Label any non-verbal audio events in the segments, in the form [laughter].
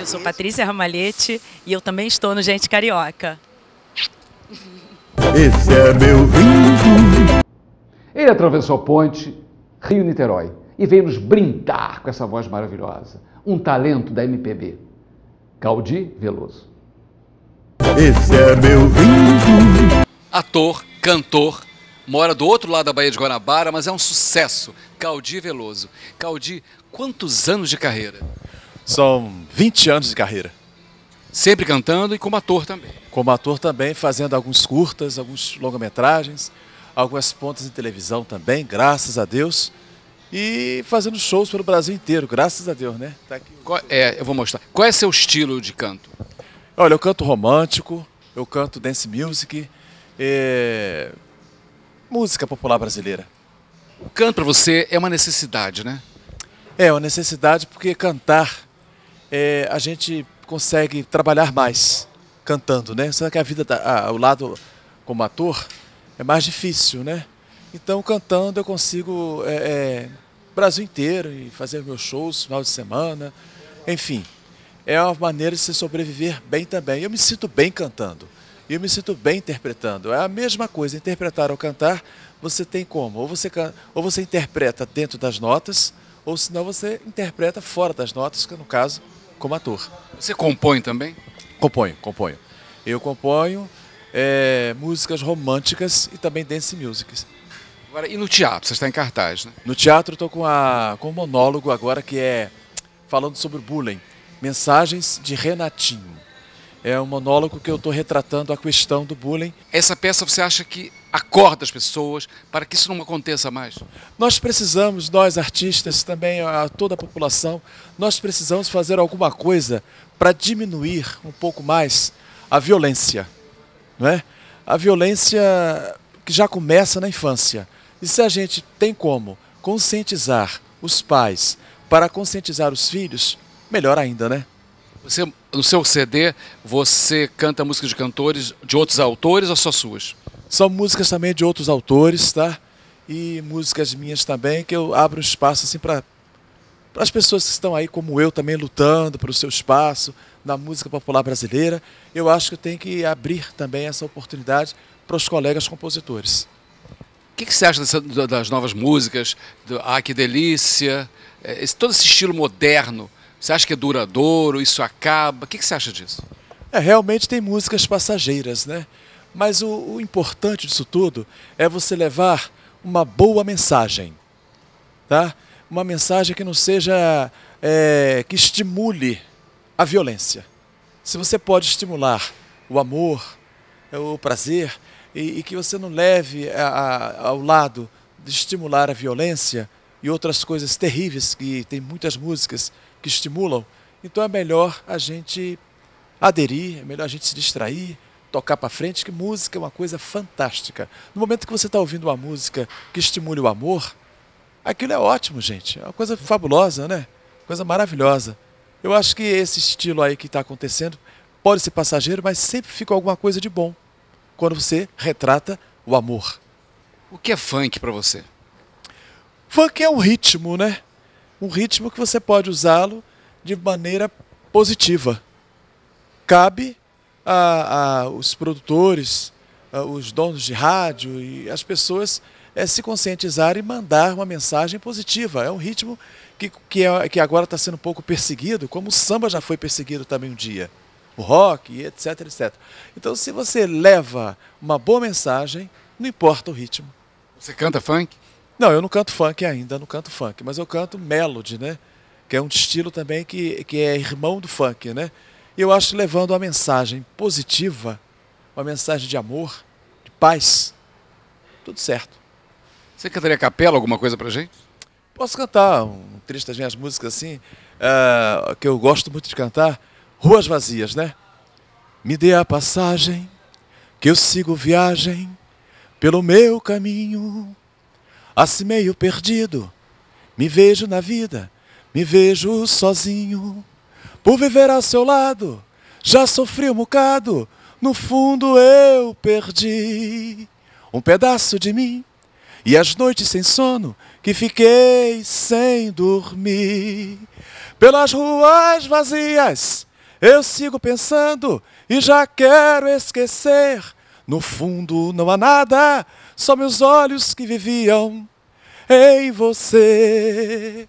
Eu sou Patrícia Ramalhete e eu também estou no Gente Carioca. Esse é meu índio. Ele atravessou a ponte Rio-Niterói e veio nos brindar com essa voz maravilhosa. Um talento da MPB. Caldi Veloso. Esse é meu índio. Ator, cantor, mora do outro lado da Baía de Guanabara, mas é um sucesso. Caldi Veloso. Caldi, quantos anos de carreira? São 20 anos de carreira. Sempre cantando e como ator também. Como ator também, fazendo alguns curtas, alguns longa-metragens, algumas pontas em televisão também, graças a Deus. E fazendo shows pelo Brasil inteiro, graças a Deus, né? Tá Qual, é, eu vou mostrar. Qual é seu estilo de canto? Olha, eu canto romântico, eu canto dance music, é... música popular brasileira. O canto para você é uma necessidade, né? É uma necessidade porque cantar é, a gente consegue trabalhar mais cantando, né? Só que a vida, tá, o lado como ator é mais difícil, né? Então cantando eu consigo é, é, Brasil inteiro e fazer meus shows final de semana, enfim, é uma maneira de se sobreviver bem também. Eu me sinto bem cantando e eu me sinto bem interpretando. É a mesma coisa, interpretar ou cantar, você tem como? Ou você, ou você interpreta dentro das notas, ou senão você interpreta fora das notas, que no caso, como ator. Você compõe também? Componho, componho. Eu componho é, músicas românticas e também dance musics. Agora, e no teatro? Você está em cartaz, né? No teatro estou com, a, com um monólogo agora que é falando sobre bullying. Mensagens de Renatinho. É um monólogo que eu estou retratando a questão do bullying. Essa peça você acha que acorda as pessoas para que isso não aconteça mais? Nós precisamos, nós artistas, também a toda a população, nós precisamos fazer alguma coisa para diminuir um pouco mais a violência. Não é? A violência que já começa na infância. E se a gente tem como conscientizar os pais para conscientizar os filhos, melhor ainda, né? Você, no seu CD, você canta músicas de cantores, de outros autores ou só suas? São músicas também de outros autores, tá? E músicas minhas também, que eu abro um espaço assim para as pessoas que estão aí como eu também lutando para o seu espaço na música popular brasileira. Eu acho que tenho que abrir também essa oportunidade para os colegas compositores. O que, que você acha dessa, das novas músicas? Do, ah, que delícia! É, esse, todo esse estilo moderno, você acha que é duradouro? Isso acaba? O que, que você acha disso? É, realmente tem músicas passageiras, né? Mas o, o importante disso tudo é você levar uma boa mensagem, tá? Uma mensagem que não seja é, que estimule a violência. Se você pode estimular o amor, o prazer e, e que você não leve a, a, ao lado de estimular a violência e outras coisas terríveis que tem muitas músicas que estimulam, então é melhor a gente aderir, é melhor a gente se distrair, tocar para frente, que música é uma coisa fantástica. No momento que você está ouvindo uma música que estimule o amor, aquilo é ótimo, gente. É uma coisa fabulosa, né? Coisa maravilhosa. Eu acho que esse estilo aí que está acontecendo pode ser passageiro, mas sempre fica alguma coisa de bom quando você retrata o amor. O que é funk para você? Funk é um ritmo, né? Um ritmo que você pode usá-lo de maneira positiva. Cabe a, a, os produtores, a, os donos de rádio e as pessoas é, se conscientizarem e mandar uma mensagem positiva. É um ritmo que, que, é, que agora está sendo um pouco perseguido, como o samba já foi perseguido também um dia. O rock, etc, etc. Então, se você leva uma boa mensagem, não importa o ritmo. Você canta funk? Não, eu não canto funk ainda, não canto funk, mas eu canto melody, né? Que é um estilo também que, que é irmão do funk, né? E eu acho levando uma mensagem positiva, uma mensagem de amor, de paz, tudo certo. Você cantaria capela alguma coisa pra gente? Posso cantar um trecho das minhas músicas assim, uh, que eu gosto muito de cantar, Ruas Vazias, né? Me dê a passagem, que eu sigo viagem pelo meu caminho, assim meio perdido, me vejo na vida, me vejo sozinho por viver ao seu lado. Já sofri um bocado, no fundo eu perdi um pedaço de mim. E as noites sem sono que fiquei sem dormir. Pelas ruas vazias Eu sigo pensando e já quero esquecer. No fundo não há nada, só meus olhos que viviam em você.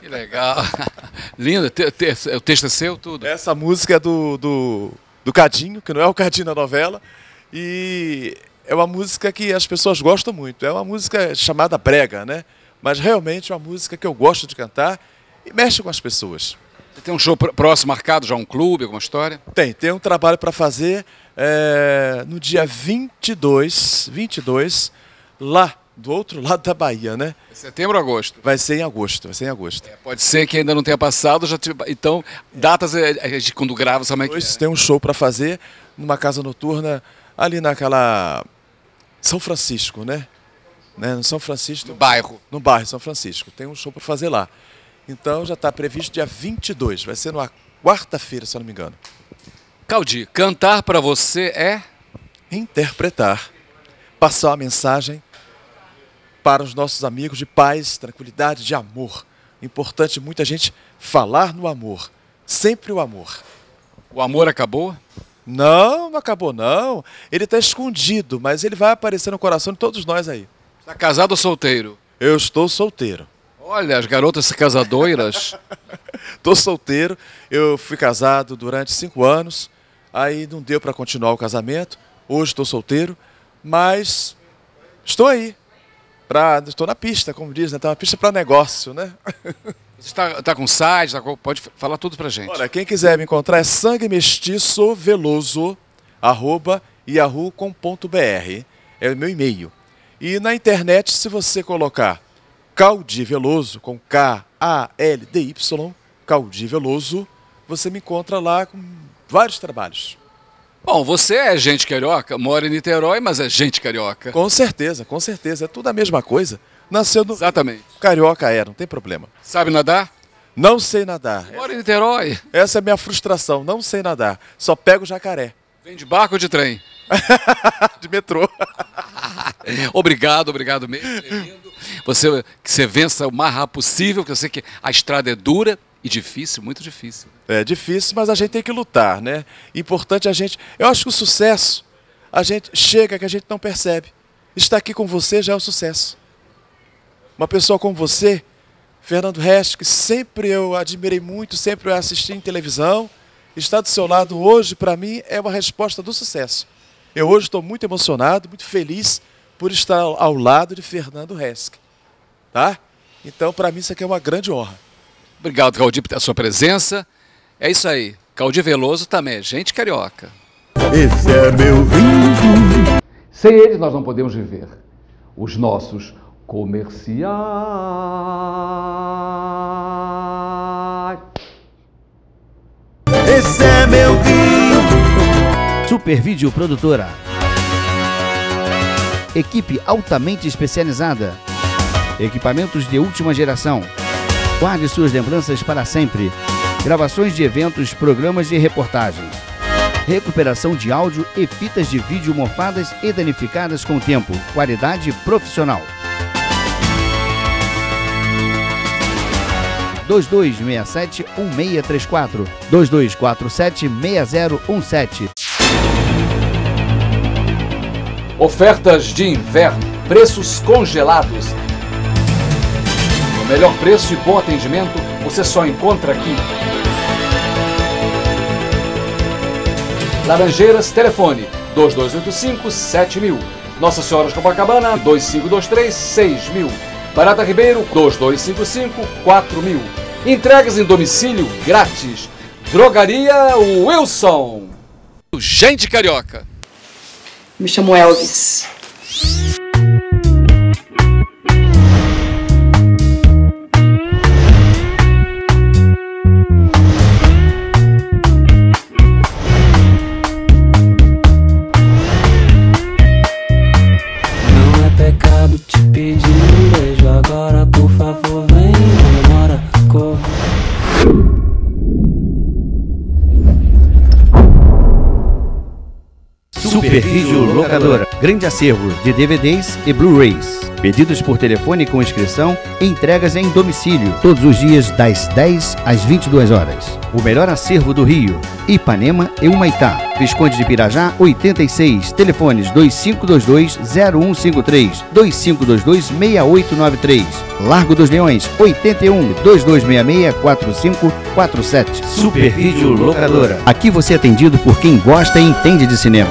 Que legal. [laughs] Lindo. O texto é seu, tudo. Essa música é do, do, do Cadinho, que não é o Cadinho da novela. E é uma música que as pessoas gostam muito. É uma música chamada brega, né? Mas realmente é uma música que eu gosto de cantar e mexe com as pessoas. Você tem um show próximo marcado, já um clube, alguma história? Tem, tem um trabalho para fazer é, no dia 22, 22, lá do outro lado da Bahia, né? Setembro ou agosto? Vai ser em agosto, vai ser em agosto. É, pode ser que ainda não tenha passado, já tive... então datas é, a gente quando grava sabe como é que é. tem um show para fazer numa casa noturna ali naquela São Francisco, né? né? No São Francisco. No bairro. No bairro São Francisco. Tem um show para fazer lá. Então já está previsto dia 22, vai ser numa quarta-feira, se eu não me engano. Caldi, cantar para você é? Interpretar. Passar a mensagem para os nossos amigos de paz, tranquilidade, de amor. Importante muita gente falar no amor. Sempre o amor. O amor acabou? Não, não acabou não. Ele está escondido, mas ele vai aparecer no coração de todos nós aí. Está casado ou solteiro? Eu estou solteiro. Olha, as garotas casadoiras. [laughs] Tô solteiro, eu fui casado durante cinco anos, aí não deu para continuar o casamento. Hoje estou solteiro, mas estou aí. Pra, estou na pista, como diz, né? Tá uma pista para negócio, né? [laughs] Você está tá com site, tá pode falar tudo para gente. Olha, quem quiser me encontrar é sangue mestiço veloso, arroba yahoo.com.br. É o meu e-mail. E na internet, se você colocar Caldi Veloso, com K-A-L-D-Y, Caldi Veloso, você me encontra lá com vários trabalhos. Bom, você é gente carioca, mora em Niterói, mas é gente carioca. Com certeza, com certeza. É tudo a mesma coisa. Nasceu no. Exatamente. Carioca é, não tem problema. Sabe nadar? Não sei nadar. Mora em Niterói. Essa é a minha frustração, não sei nadar. Só pego jacaré. Vem de barco ou de trem? [laughs] de metrô. [laughs] obrigado, obrigado mesmo. Você, que você vença o mais rápido possível, que eu sei que a estrada é dura e difícil, muito difícil. É difícil, mas a gente tem que lutar, né? Importante a gente. Eu acho que o sucesso, a gente chega que a gente não percebe. Estar aqui com você já é um sucesso. Uma pessoa como você, Fernando Resch, que sempre eu admirei muito, sempre eu assisti em televisão, estar do seu lado hoje, para mim, é uma resposta do sucesso. Eu hoje estou muito emocionado, muito feliz por estar ao lado de Fernando Resch. Tá? Então, para mim, isso aqui é uma grande honra. Obrigado, Caldi, pela sua presença. É isso aí. Caldi Veloso também é gente carioca. Esse é meu vinho. Sem eles nós não podemos viver. Os nossos comerciais. Esse é meu vinho. Super Vídeo Produtora. Equipe altamente especializada. Equipamentos de última geração. Guarde suas lembranças para sempre. Gravações de eventos, programas de reportagens. Recuperação de áudio e fitas de vídeo mofadas e danificadas com o tempo. Qualidade profissional. 2267-1634. 2247-6017. Ofertas de inverno. Preços congelados. Melhor preço e bom atendimento você só encontra aqui. Laranjeiras, telefone 2285 7000. Nossa Senhora de Copacabana 2523 6000. Barata Ribeiro 2255 4000. Entregas em domicílio grátis. Drogaria Wilson. Gente carioca. Me chamo Elvis. Super Vídeo Locadora. Grande acervo de DVDs e Blu-rays. Pedidos por telefone com inscrição e entregas em domicílio, todos os dias das 10 às 22 horas. O melhor acervo do Rio, Ipanema e Humaitá. Visconde de Pirajá, 86. Telefones 2522-0153, 2522-6893. Largo dos Leões, 81 2266-4547. Super Vídeo Locadora. Aqui você é atendido por quem gosta e entende de cinema.